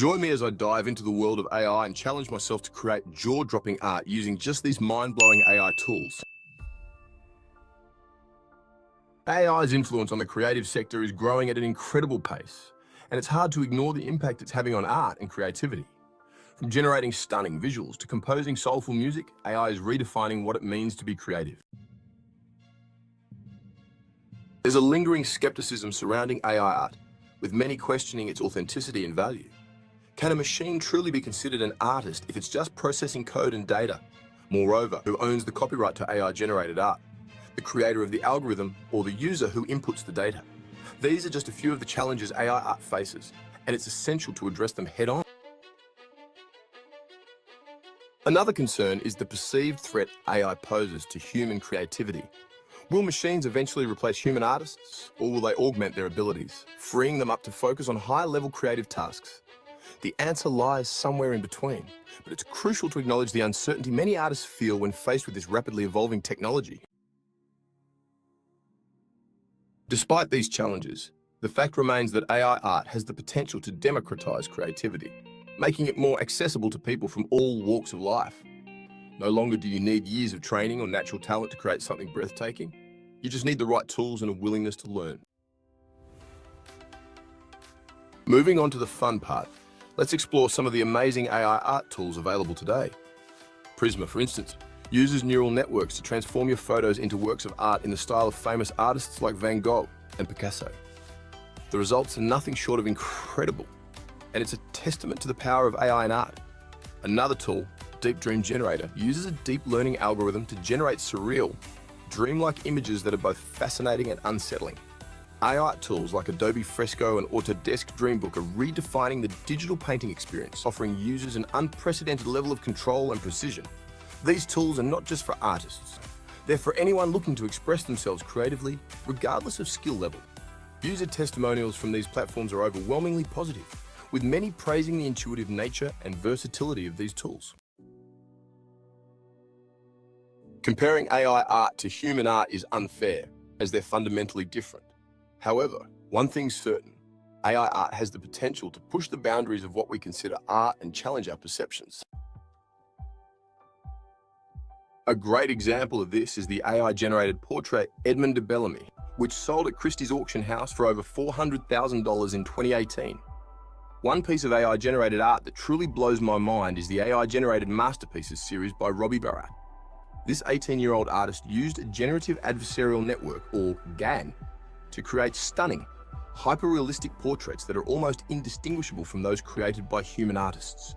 Join me as I dive into the world of AI and challenge myself to create jaw-dropping art using just these mind-blowing AI tools. AI's influence on the creative sector is growing at an incredible pace, and it's hard to ignore the impact it's having on art and creativity. From generating stunning visuals to composing soulful music, AI is redefining what it means to be creative. There's a lingering skepticism surrounding AI art, with many questioning its authenticity and value. Can a machine truly be considered an artist if it's just processing code and data? Moreover, who owns the copyright to AI-generated art? The creator of the algorithm or the user who inputs the data? These are just a few of the challenges AI art faces, and it's essential to address them head-on. Another concern is the perceived threat AI poses to human creativity. Will machines eventually replace human artists, or will they augment their abilities, freeing them up to focus on high-level creative tasks? The answer lies somewhere in between, but it's crucial to acknowledge the uncertainty many artists feel when faced with this rapidly evolving technology. Despite these challenges, the fact remains that AI art has the potential to democratize creativity, making it more accessible to people from all walks of life. No longer do you need years of training or natural talent to create something breathtaking. You just need the right tools and a willingness to learn. Moving on to the fun part, Let's explore some of the amazing AI art tools available today. Prisma, for instance, uses neural networks to transform your photos into works of art in the style of famous artists like Van Gogh and Picasso. The results are nothing short of incredible, and it's a testament to the power of AI in art. Another tool, Deep Dream Generator, uses a deep learning algorithm to generate surreal, dreamlike images that are both fascinating and unsettling. AI tools like Adobe Fresco and Autodesk Dreambook are redefining the digital painting experience, offering users an unprecedented level of control and precision. These tools are not just for artists. They're for anyone looking to express themselves creatively, regardless of skill level. User testimonials from these platforms are overwhelmingly positive, with many praising the intuitive nature and versatility of these tools. Comparing AI art to human art is unfair, as they're fundamentally different. However, one thing's certain, AI art has the potential to push the boundaries of what we consider art and challenge our perceptions. A great example of this is the AI-generated portrait Edmond de Belamy, which sold at Christie's auction house for over $400,000 in 2018. One piece of AI-generated art that truly blows my mind is the AI-generated Masterpieces series by Robbie Barrat. This 18-year-old artist used a generative adversarial network, or GAN, to create stunning, hyper-realistic portraits that are almost indistinguishable from those created by human artists.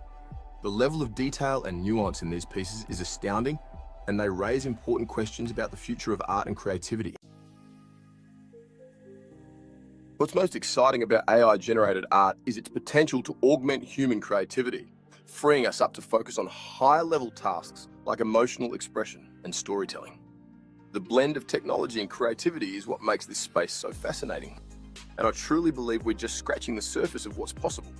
The level of detail and nuance in these pieces is astounding, and they raise important questions about the future of art and creativity. What's most exciting about AI-generated art is its potential to augment human creativity, freeing us up to focus on higher-level tasks like emotional expression and storytelling. The blend of technology and creativity is what makes this space so fascinating. And I truly believe we're just scratching the surface of what's possible.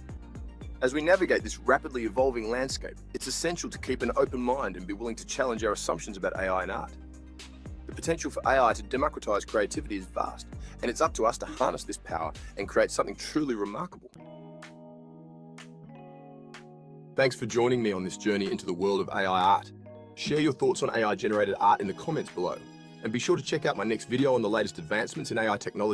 As we navigate this rapidly evolving landscape, it's essential to keep an open mind and be willing to challenge our assumptions about AI and art. The potential for AI to democratize creativity is vast, and it's up to us to harness this power and create something truly remarkable. Thanks for joining me on this journey into the world of AI art. Share your thoughts on AI-generated art in the comments below and be sure to check out my next video on the latest advancements in AI technology.